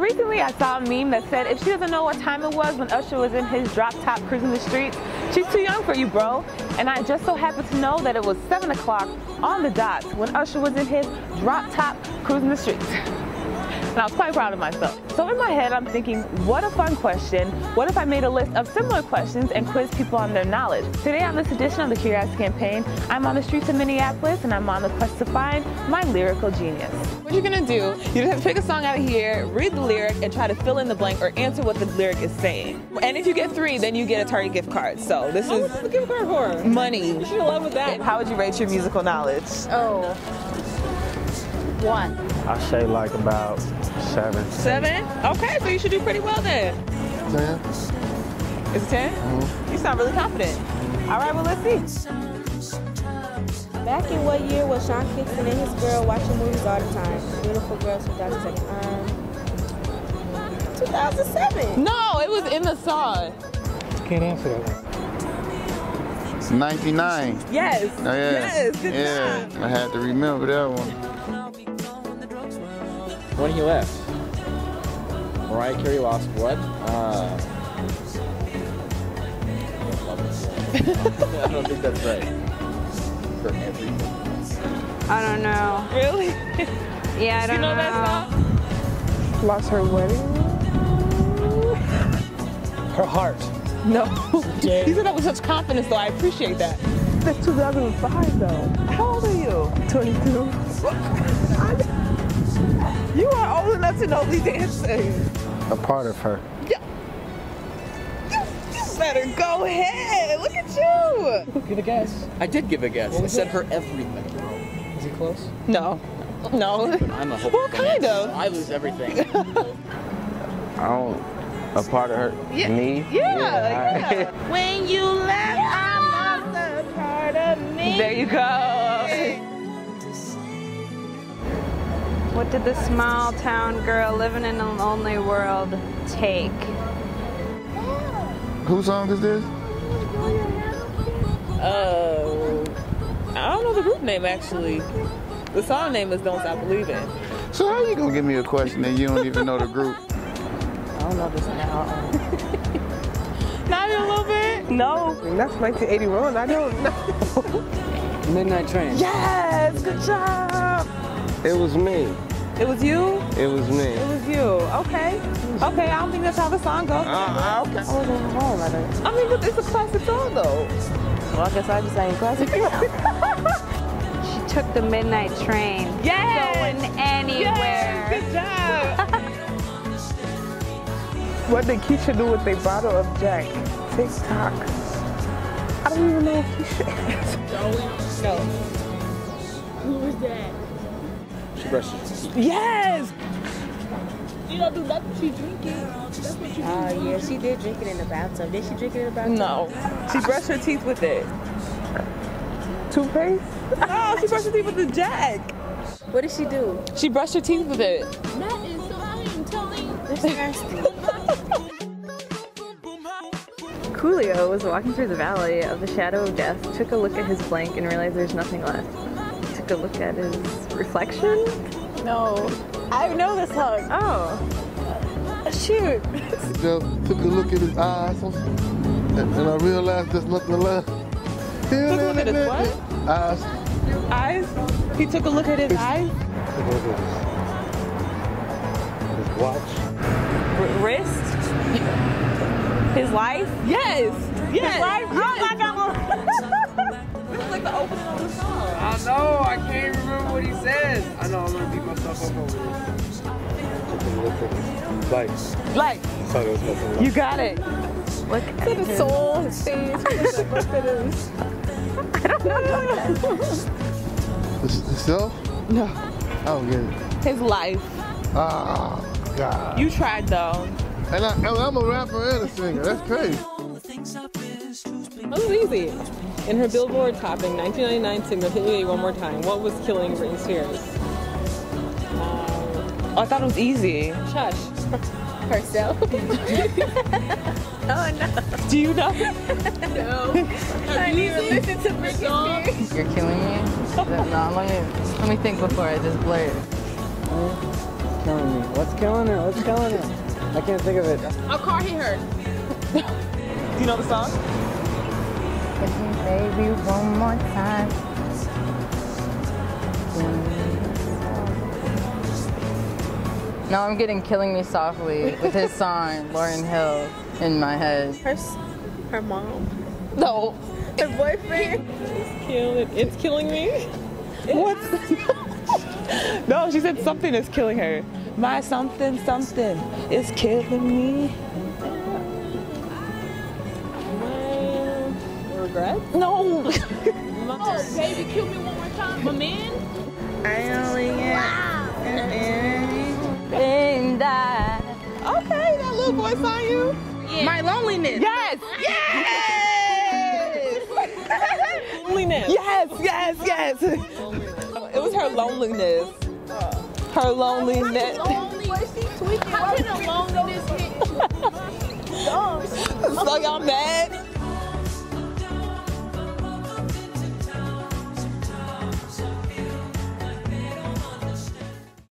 recently I saw a meme that said if she doesn't know what time it was when Usher was in his drop top cruising the streets, she's too young for you, bro. And I just so happened to know that it was 7 o'clock on the dot when Usher was in his drop top cruising the streets. and I was quite proud of myself. So in my head, I'm thinking, what a fun question. What if I made a list of similar questions and quiz people on their knowledge? Today on this edition of the Curiosity Campaign, I'm on the streets of Minneapolis and I'm on the quest to find my lyrical genius. What you're gonna do, you just have to pick a song out of here, read the lyric, and try to fill in the blank or answer what the lyric is saying. And if you get three, then you get a Target gift card. So this Oh, is what's the gift card for? money. You should have led with that. How would you rate your musical knowledge? Oh. One. I say like about seven. Seven? Okay, so you should do pretty well then. Man, Is it 10? You sound really confident. All right, well, let's see. Back in what year was Sean Kingston and his girl watching movies all the time? Beautiful Girls 2007. Um, 2007. No, it was in the song. can't answer that one. 99. Yes. Oh, yeah. Yes, good yeah, job. I had to remember that one. When he left, Mariah Carey lost what? Uh, I don't think that's right. For everything. I don't know. Really? Yeah, I don't know, know. that song? Lost her wedding. Her heart. No. you said that with such confidence, though. I appreciate that. That's 2005 though. How old are you? 22. You are old enough to know these answers. A part of her. Yeah. You better go ahead. Look at you. Give a guess. I did give a guess. I said her everything. Is it close? No. No. I'm a hope. Well, kind of. I lose everything. I don't, a part of her, Yeah. me? Yeah, alright. yeah. When you left, I lost a part of me. There you go. What did the small town girl living in a lonely world take? Whose song is this? Uh, I don't know the group name actually. The song name is Don't Stop Believing. So how you gonna give me a question and you don't even know the group? I don't know this now. Not even a little bit. No, that's 1981. I don't know. Midnight Train. Yes, good job. It was me. It was you. It was me. It was you. Okay. Okay. I don't think that's how the song goes. Uh, okay. I wasn't home. I think. I mean, but it's a classic song though. Well, I guess I just sang classic. She took the midnight train. yes. Going anywhere. Yes, good job. What did Kesha do with a bottle of Jack? TikTok. I don't even know if Kesha. no. she brushed her teeth. Yes. You don't do nothing. She drinking. That's what you Oh, yeah. She did drink it in the bathtub. Did she drink it in the bathtub? No. She brushed her teeth with it. Toothpaste? No, she brushed her teeth with the Jack. What did she do? She brushed her teeth with it. That is so I am telling. That's nasty. Coolio was walking through the valley of the shadow of death, took a look at his blank and realized there's nothing left. Took a look at his reflection. No. I know this song. Oh, uh, Shoot. Just took a look at his eyes and, and I realized there's nothing left. Took a look at his what? Eyes. Eyes. He took a look at his eyes. Take a look at his, his watch. R- wrist. His life. Yes. Yes. His life. Nothing left. you got it. look at Look at his soul, his face. Look at his. This- Itself? No. I don't get it. His life. Ah, God. You tried though. And, I, and I'm a rapper and a singer. That's crazy. That was easy. In her Billboard topping 1999 single "Hit Me One More Time," what was killing Britney Spears? Oh, I thought it was easy. Shush. Herself. Oh no. Do you know? no. I didn't even listen to Britney Spears. You're killing me? no, let me let me think before I just blurt. killing me? What's killing her? What's killing her? I can't think of it. A car hit her. Do you know the song? Baby, one more time. No, I'm getting Killing Me Softly with his song, Lauryn Hill, in my head. Her, her mom. No. Her boyfriend. Killing, it's killing me. What? no, she said something is killing her. My something something is killing me. Regret? No. Oh, baby, kill me one more time. My man? I only get Been that little voice on you. My loneliness. Yes. Yes. Loneliness. yes. Yes. Yes. It was her loneliness. Her loneliness. How can a loneliness hit you? So y'all mad?